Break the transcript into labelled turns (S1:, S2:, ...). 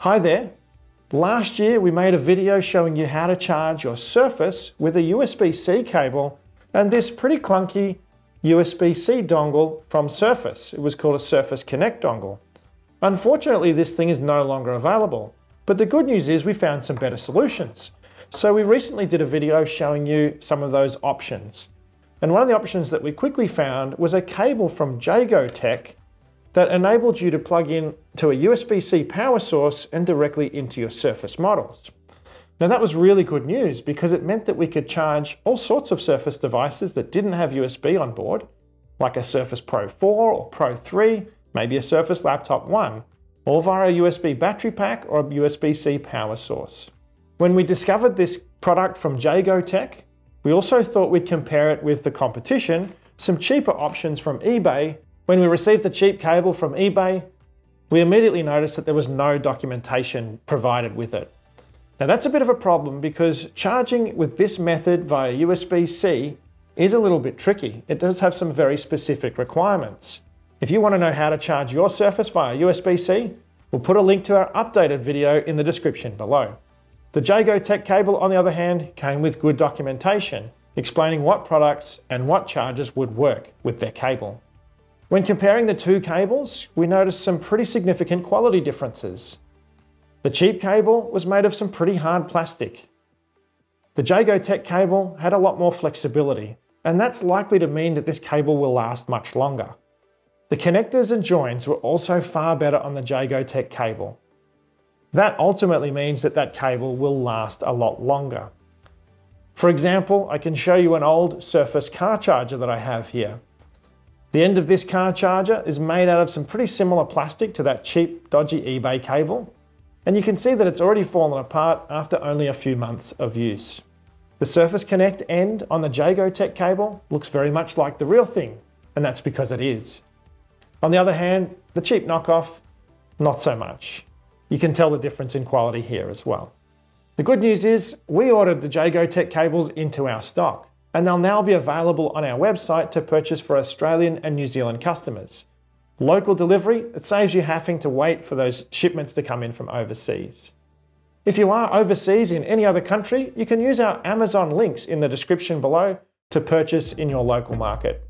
S1: Hi there. Last year we made a video showing you how to charge your Surface with a USB-C cable and this pretty clunky USB-C dongle from Surface. It was called a Surface Connect dongle. Unfortunately, this thing is no longer available. But the good news is we found some better solutions. So we recently did a video showing you some of those options. And one of the options that we quickly found was a cable from J-Go Tech that enabled you to plug in to a USB-C power source and directly into your Surface models. Now that was really good news because it meant that we could charge all sorts of Surface devices that didn't have USB on board, like a Surface Pro 4 or Pro 3, maybe a Surface Laptop 1, all via a USB battery pack or a USB-C power source. When we discovered this product from J-Go Tech, we also thought we'd compare it with the competition, some cheaper options from eBay when we received the cheap cable from eBay, we immediately noticed that there was no documentation provided with it. Now that's a bit of a problem because charging with this method via USB-C is a little bit tricky. It does have some very specific requirements. If you want to know how to charge your Surface via USB-C, we'll put a link to our updated video in the description below. The J-Go Tech cable, on the other hand, came with good documentation, explaining what products and what chargers would work with their cable. When comparing the two cables, we noticed some pretty significant quality differences. The cheap cable was made of some pretty hard plastic. The J-Go Tech cable had a lot more flexibility, and that's likely to mean that this cable will last much longer. The connectors and joins were also far better on the J-Go Tech cable. That ultimately means that that cable will last a lot longer. For example, I can show you an old Surface car charger that I have here. The end of this car charger is made out of some pretty similar plastic to that cheap, dodgy eBay cable, and you can see that it's already fallen apart after only a few months of use. The Surface Connect end on the J-Go Tech cable looks very much like the real thing, and that's because it is. On the other hand, the cheap knockoff, not so much. You can tell the difference in quality here as well. The good news is we ordered the J-Go Tech cables into our stock and they'll now be available on our website to purchase for Australian and New Zealand customers. Local delivery, it saves you having to wait for those shipments to come in from overseas. If you are overseas in any other country, you can use our Amazon links in the description below to purchase in your local market.